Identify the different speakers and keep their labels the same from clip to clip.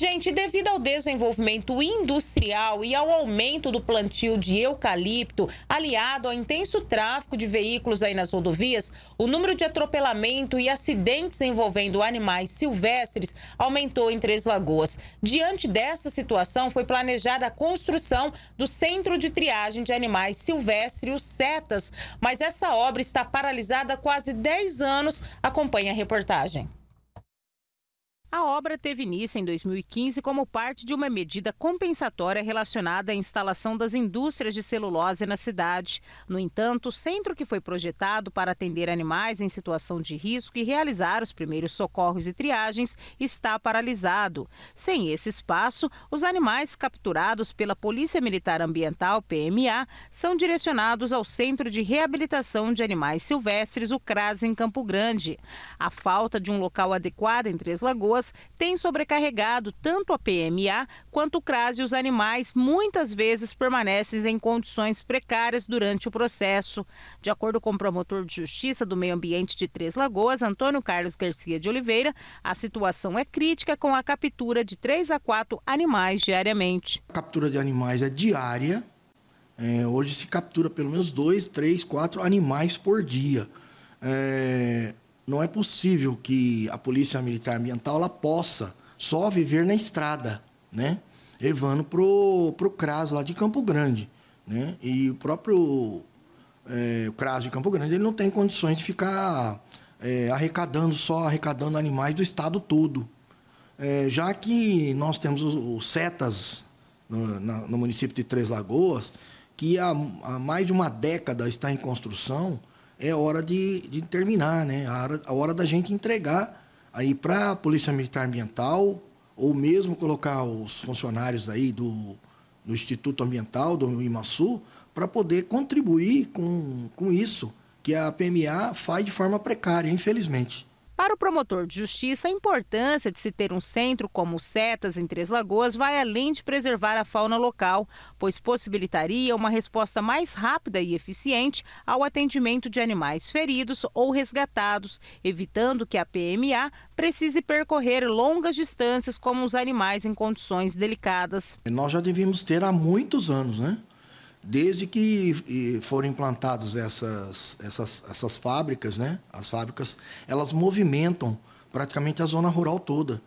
Speaker 1: Gente, devido ao desenvolvimento industrial e ao aumento do plantio de eucalipto, aliado ao intenso tráfego de veículos aí nas rodovias, o número de atropelamento e acidentes envolvendo animais silvestres aumentou em Três Lagoas. Diante dessa situação, foi planejada a construção do Centro de Triagem de Animais Silvestres, o CETAS, mas essa obra está paralisada há quase 10 anos. Acompanhe a reportagem.
Speaker 2: A obra teve início em 2015 como parte de uma medida compensatória relacionada à instalação das indústrias de celulose na cidade. No entanto, o centro que foi projetado para atender animais em situação de risco e realizar os primeiros socorros e triagens está paralisado. Sem esse espaço, os animais capturados pela Polícia Militar Ambiental, PMA, são direcionados ao Centro de Reabilitação de Animais Silvestres, o CRAS, em Campo Grande. A falta de um local adequado em Três Lagoas tem sobrecarregado tanto a PMA quanto o CRAS e os animais muitas vezes permanecem em condições precárias durante o processo. De acordo com o promotor de justiça do meio ambiente de Três Lagoas, Antônio Carlos Garcia de Oliveira, a situação é crítica com a captura de 3 a 4 animais diariamente.
Speaker 3: A captura de animais é diária. É, hoje se captura pelo menos dois, três, quatro animais por dia. É, não é possível que a Polícia Militar Ambiental ela possa só viver na estrada, né? levando para o CRAS lá de Campo Grande. Né? E o próprio é, o CRAS de Campo Grande ele não tem condições de ficar é, arrecadando, só arrecadando animais do estado todo. É, já que nós temos os, os CETAS no, na, no, município de Três Lagoas, que há, há mais de uma década está em construção, é hora de, de terminar, né? A hora, a hora da gente entregar aí para a Polícia Militar Ambiental ou mesmo colocar os funcionários aí do, do Instituto Ambiental, do IMASU, para poder contribuir com, com isso que a PMA faz de forma precária, infelizmente.
Speaker 2: Para o promotor de justiça, a importância de se ter um centro como o CETAS em Três Lagoas vai além de preservar a fauna local, pois possibilitaria uma resposta mais rápida e eficiente ao atendimento de animais feridos ou resgatados, evitando que a PMA precise percorrer longas distâncias como os animais em condições delicadas.
Speaker 3: Nós já devíamos ter há muitos anos, né? Desde que foram implantadas essas, essas, essas fábricas, né? As fábricas, elas movimentam praticamente a zona rural toda,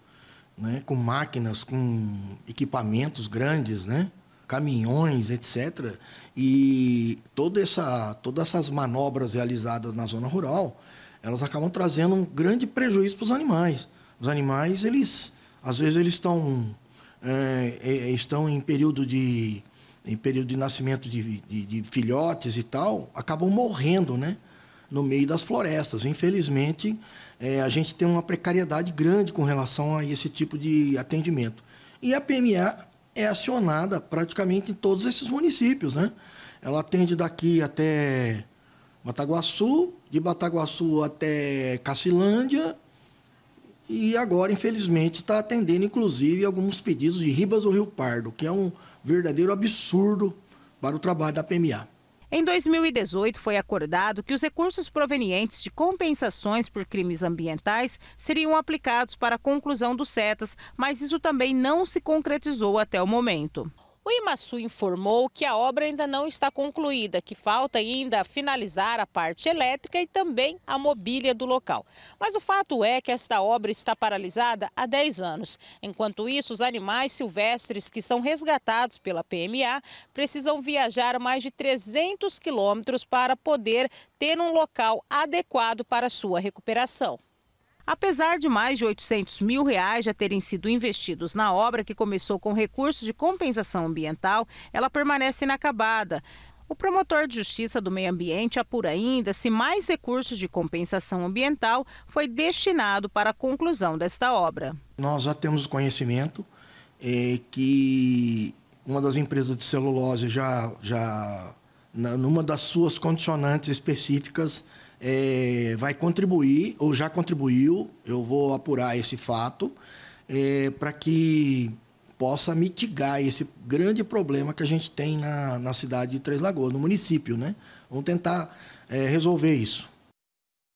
Speaker 3: né? Com máquinas, com equipamentos grandes, né? Caminhões, etc. E toda essa, todas essas manobras realizadas na zona rural, elas acabam trazendo um grande prejuízo para os animais. Os animais, eles, às vezes, eles estão, é, estão em período de em período de nascimento de, de, de, filhotes e tal, acabam morrendo, né? No meio das florestas. Infelizmente, é, a gente tem uma precariedade grande com relação a esse tipo de atendimento. E a PMA é acionada praticamente em todos esses municípios, né? Ela atende daqui até Bataguaçu, de Bataguaçu até Cacilândia, e agora, infelizmente, está atendendo, inclusive, alguns pedidos de Ribas do Rio Pardo, que é um verdadeiro absurdo para o trabalho da PMA.
Speaker 2: Em 2018, foi acordado que os recursos provenientes de compensações por crimes ambientais seriam aplicados para a conclusão dos CETAS, mas isso também não se concretizou até o momento.
Speaker 1: O Imaçu informou que a obra ainda não está concluída, que falta ainda finalizar a parte elétrica e também a mobília do local. Mas o fato é que esta obra está paralisada há 10 anos. Enquanto isso, os animais silvestres que são resgatados pela PMA precisam viajar mais de 300 quilômetros para poder ter um local adequado para sua recuperação.
Speaker 2: Apesar de mais de 800 mil reais já terem sido investidos na obra, que começou com recursos de compensação ambiental, ela permanece inacabada. O promotor de justiça do meio ambiente apura ainda se mais recursos de compensação ambiental foi destinado para a conclusão desta obra.
Speaker 3: Nós já temos conhecimento é, que uma das empresas de celulose já, já numa das suas condicionantes específicas é, vai contribuir, ou já contribuiu, eu vou apurar esse fato, é, para que possa mitigar esse grande problema que a gente tem na, na cidade de Três Lagoas, no município. Né? Vamos tentar é, resolver isso.